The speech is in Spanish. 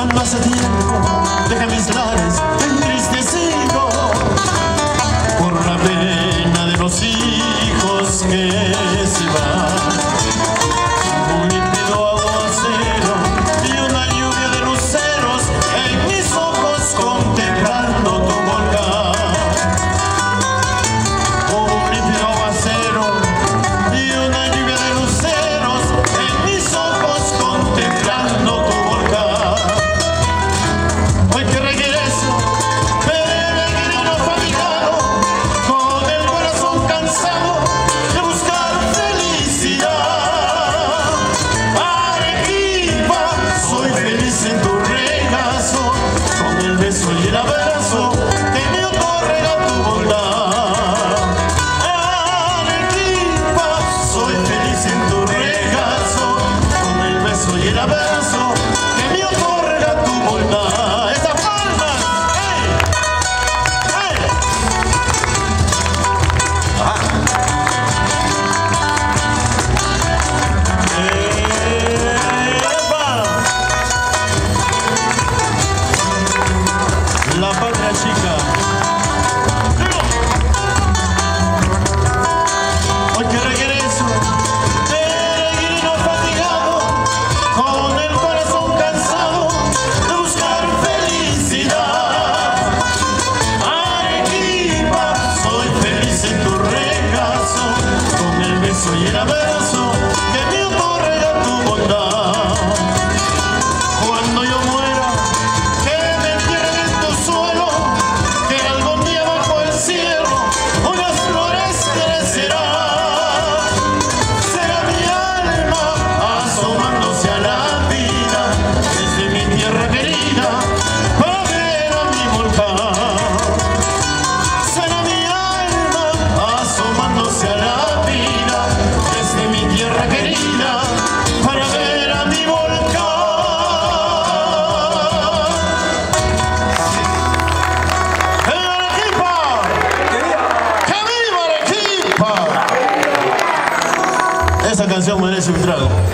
one must have Esa canción merece un trago.